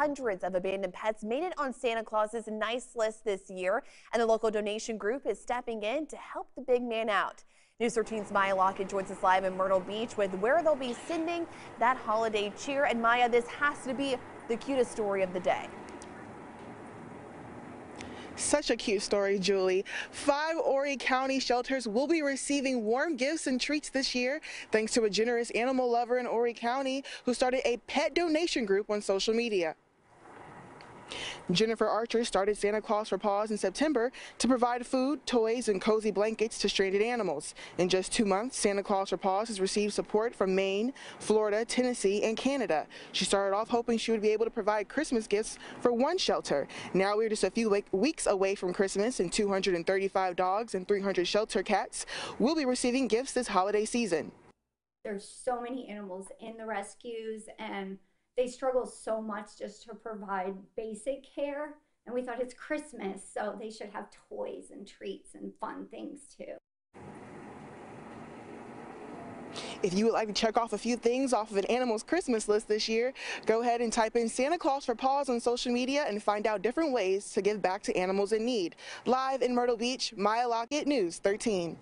hundreds of abandoned pets made it on Santa Claus's nice list this year, and the local donation group is stepping in to help the big man out. News 13's Maya Lockett joins us live in Myrtle Beach with where they'll be sending that holiday cheer. And Maya, this has to be the cutest story of the day. Such a cute story, Julie. Five Horry County shelters will be receiving warm gifts and treats this year thanks to a generous animal lover in Horry County who started a pet donation group on social media. Jennifer Archer started Santa Claus for Paws in September to provide food, toys, and cozy blankets to stranded animals. In just two months, Santa Claus for Paws has received support from Maine, Florida, Tennessee, and Canada. She started off hoping she would be able to provide Christmas gifts for one shelter. Now we're just a few weeks away from Christmas and 235 dogs and 300 shelter cats will be receiving gifts this holiday season. There's so many animals in the rescues and they struggle so much just to provide basic care. And we thought it's Christmas, so they should have toys and treats and fun things too. If you would like to check off a few things off of an animal's Christmas list this year, go ahead and type in Santa Claus for Paws on social media and find out different ways to give back to animals in need. Live in Myrtle Beach, Maya Lockett, News 13.